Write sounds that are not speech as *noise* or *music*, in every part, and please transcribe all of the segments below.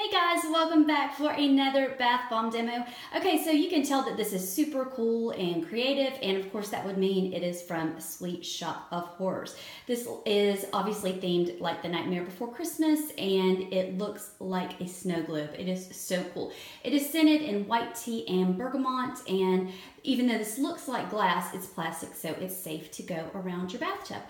Hey guys, welcome back for another bath bomb demo. Okay, so you can tell that this is super cool and creative, and of course that would mean it is from Sweet Shop of Horrors. This is obviously themed like The Nightmare Before Christmas, and it looks like a snow globe. It is so cool. It is scented in white tea and bergamot, and even though this looks like glass, it's plastic, so it's safe to go around your bathtub.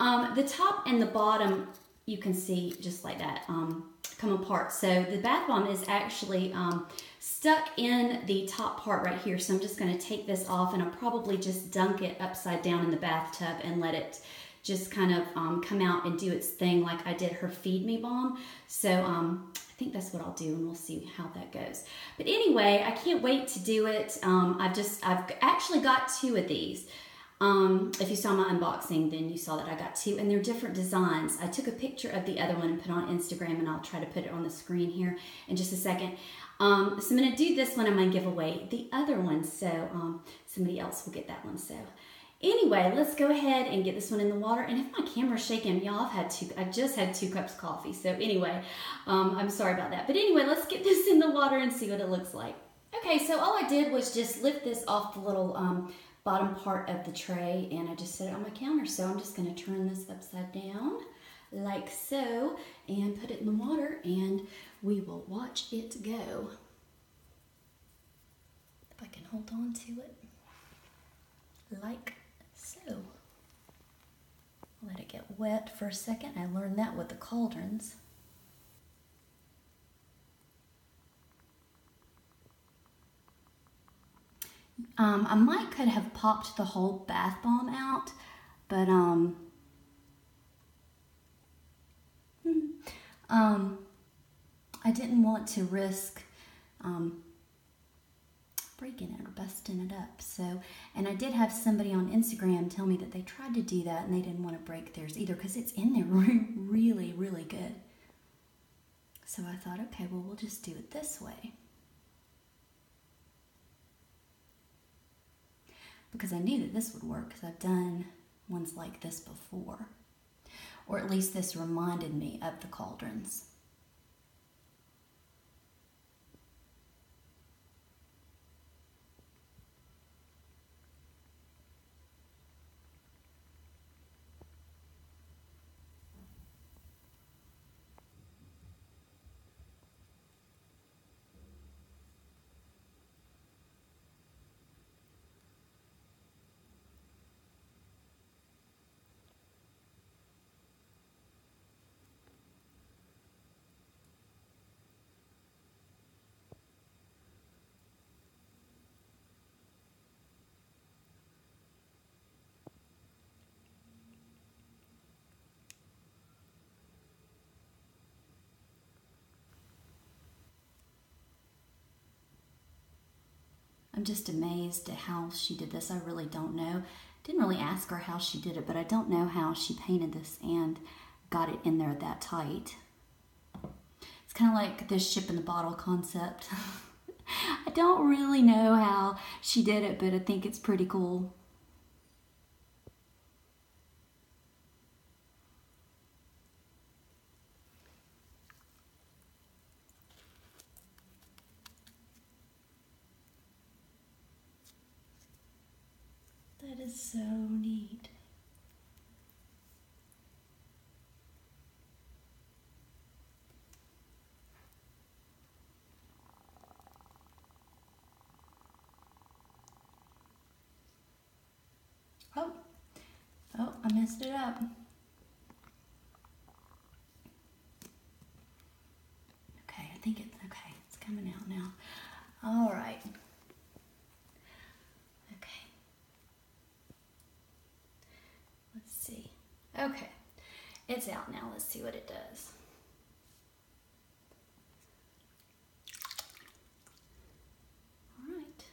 Um, the top and the bottom, you can see just like that. Um, come apart. So the bath bomb is actually um, stuck in the top part right here. So I'm just going to take this off and I'll probably just dunk it upside down in the bathtub and let it just kind of um, come out and do its thing like I did her Feed Me bomb. So um, I think that's what I'll do and we'll see how that goes. But anyway, I can't wait to do it. Um, I've just, I've actually got two of these. Um, if you saw my unboxing, then you saw that I got two, and they're different designs. I took a picture of the other one and put on Instagram, and I'll try to put it on the screen here in just a second. Um, so I'm going to do this one. I'm going to give away the other one, so um, somebody else will get that one. So anyway, let's go ahead and get this one in the water. And if my camera's shaking, y'all, I've had two. I've just had two cups of coffee. So anyway, um, I'm sorry about that. But anyway, let's get this in the water and see what it looks like. Okay, so all I did was just lift this off the little um, bottom part of the tray and I just set it on my counter. So I'm just going to turn this upside down like so and put it in the water and we will watch it go. If I can hold on to it like so. Let it get wet for a second. I learned that with the cauldrons. Um, I might could have popped the whole bath bomb out, but um, hmm, um, I didn't want to risk um, breaking it or busting it up. So, and I did have somebody on Instagram tell me that they tried to do that and they didn't want to break theirs either because it's in there *laughs* really, really good. So I thought, okay, well, we'll just do it this way. Because I knew that this would work because I've done ones like this before. Or at least this reminded me of the cauldrons. I'm just amazed at how she did this. I really don't know. Didn't really ask her how she did it, but I don't know how she painted this and got it in there that tight. It's kind of like this ship in the bottle concept. *laughs* I don't really know how she did it, but I think it's pretty cool. That is so neat. Oh, oh, I messed it up. Okay, I think it's okay. It's coming out now. All right. Okay, out now. Let's see what it does. All right.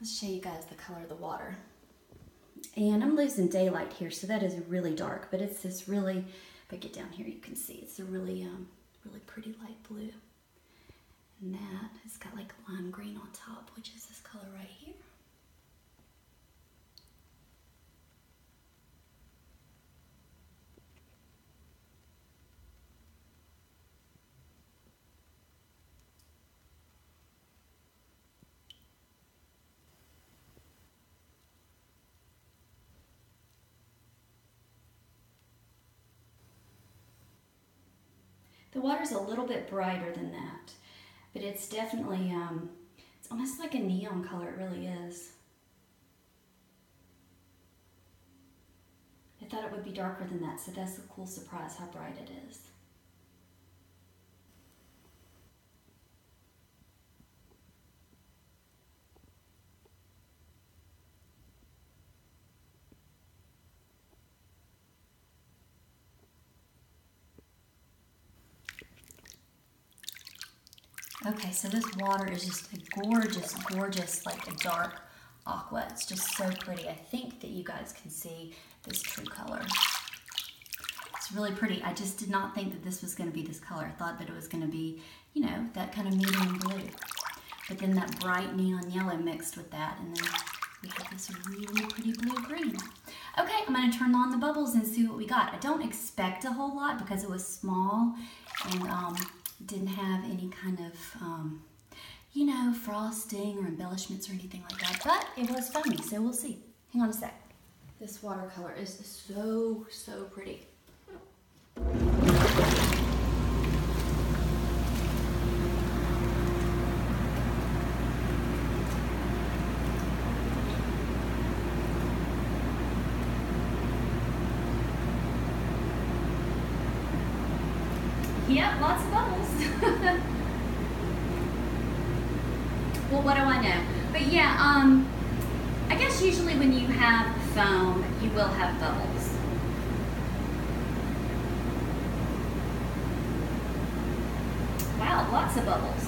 Let's show you guys the color of the water. And I'm losing daylight here, so that is really dark, but it's this really, if I get down here, you can see it's a really, um, really pretty light blue. And that it's got like lime green on top, which is this color right here. The water's a little bit brighter than that, but it's definitely, um, it's almost like a neon color, it really is. I thought it would be darker than that, so that's a cool surprise how bright it is. Okay, so this water is just a gorgeous, gorgeous, like a dark aqua. It's just so pretty. I think that you guys can see this true color. It's really pretty. I just did not think that this was going to be this color. I thought that it was going to be, you know, that kind of medium blue. But then that bright neon yellow mixed with that, and then we have this really pretty blue-green. Okay, I'm going to turn on the bubbles and see what we got. I don't expect a whole lot because it was small and um, didn't have any kind of, um, you know, frosting or embellishments or anything like that. But it was funny, so we'll see. Hang on a sec. This watercolor is so, so pretty. Yep, lots of bubbles. Well, what do I know? But yeah, um, I guess usually when you have foam, you will have bubbles. Wow, lots of bubbles.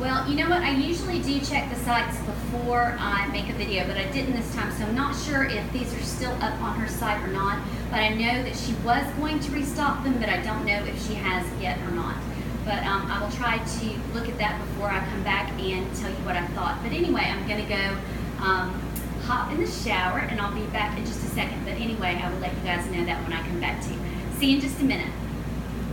Well, you know what? I usually do check the sites before I make a video, but I didn't this time, so I'm not sure if these are still up on her site or not. But I know that she was going to restock them, but I don't know if she has yet or not. But um, I will try to look at that before I come back and tell you what I thought. But anyway, I'm going to go um, hop in the shower, and I'll be back in just a second. But anyway, I will let you guys know that when I come back to you. See you in just a minute.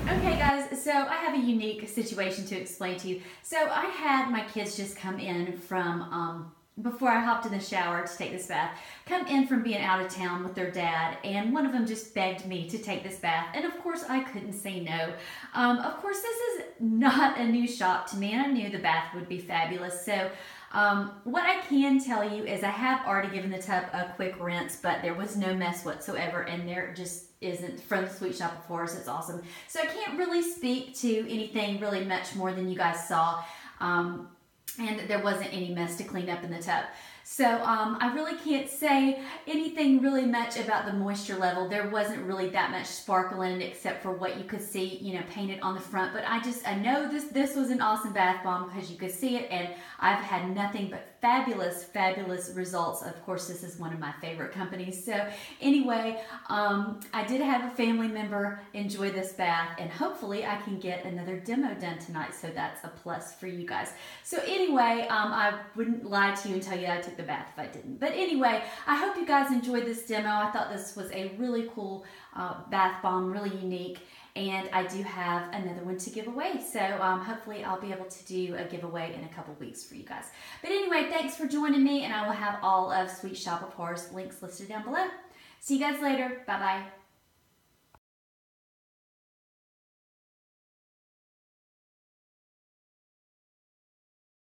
Okay guys, so I have a unique situation to explain to you. So I had my kids just come in from, um, before I hopped in the shower to take this bath, come in from being out of town with their dad, and one of them just begged me to take this bath, and of course I couldn't say no. Um, of course this is not a new shop to me, and I knew the bath would be fabulous, so um, what I can tell you is I have already given the tub a quick rinse, but there was no mess whatsoever, and there just isn't from the Sweet Shop of Horrors. It's awesome. So I can't really speak to anything really much more than you guys saw. Um, and there wasn't any mess to clean up in the tub. So um, I really can't say anything really much about the moisture level. There wasn't really that much sparkle in it except for what you could see, you know, painted on the front. But I just, I know this, this was an awesome bath bomb because you could see it and I've had nothing but fabulous, fabulous results. Of course, this is one of my favorite companies. So anyway, um, I did have a family member enjoy this bath and hopefully I can get another demo done tonight. So that's a plus for you guys. So anyway, um, I wouldn't lie to you and tell you I took the bath if I didn't. But anyway, I hope you guys enjoyed this demo. I thought this was a really cool uh, bath bomb, really unique and I do have another one to give away. So um, hopefully I'll be able to do a giveaway in a couple weeks for you guys. But anyway, thanks for joining me, and I will have all of Sweet Shop of Horrors links listed down below. See you guys later. Bye-bye.